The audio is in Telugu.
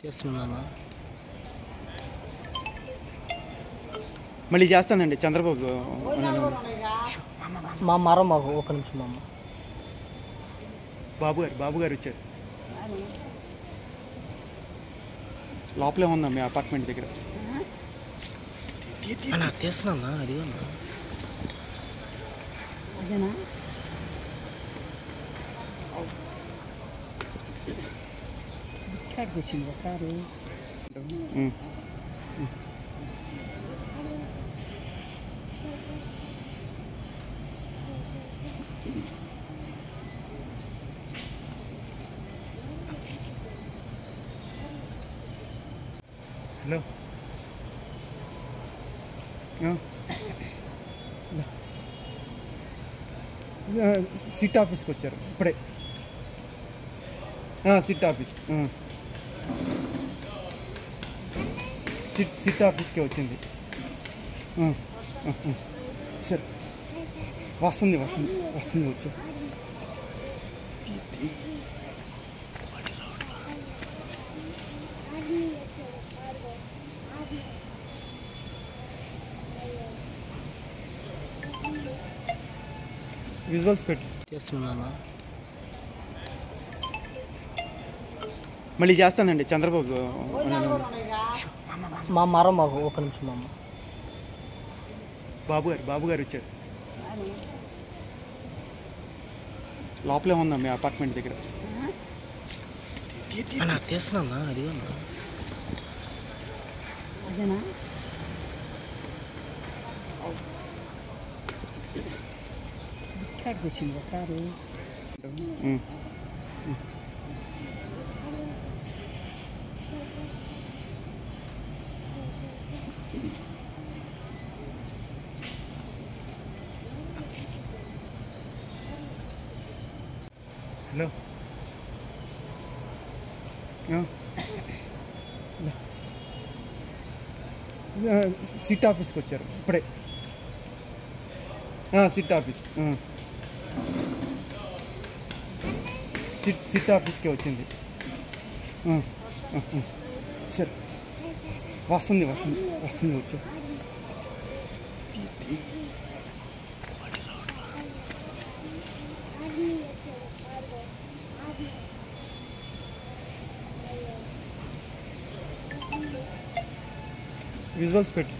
చేస్తున్నానా. మళ్ళీ చేస్తానండి చంద్రబాబు. మా మరం మాకు ఒక నిమిషం మా అమ్మ బాబు గారు బాబు గారు వచ్చారు. లోపలే ఉందా మీ అపార్ట్మెంట్ దగ్గర? అన్నా తీస్తున్నా అది అన్నా. అదేనా ఇక్కడికి వచ్చింది కారు ఉమ్. హలో ఆ. ఆ, సిట్ ఆఫీస్కి వచ్చారు ఇప్పుడే ఆ, సిట్ ఆఫీస్ సిట్ సిట్ ఆఫీస్కే వచ్చింది. సరే. వస్తుంది వస్తుంది వస్తుంది వచ్చే. విజువల్స్ పెట్టు. చేస్తున్నానా? మళ్ళీ చేస్తానండి చంద్రబాబు. మా మరం మాకు ఒక నిమిషం మా అమ్మ బాబు. గారు బాబు గారు వచ్చారు. లోపలే ఉందా మీ అపార్ట్మెంట్ దగ్గర? అన్నా తీస్తున్నా అది అదేనా? వచ్చింది కారు. హలో సిట్ ఆఫీస్కి వచ్చారు. ఇప్పుడే. సిట్ ఆఫీస్ సిట్ సిట్ ఆఫీస్కే వచ్చింది. Mm. Mm, mm. సరే. వస్తుంది వస్తుంది వస్తుంది వచ్చి. విజువల్స్ పెట్టు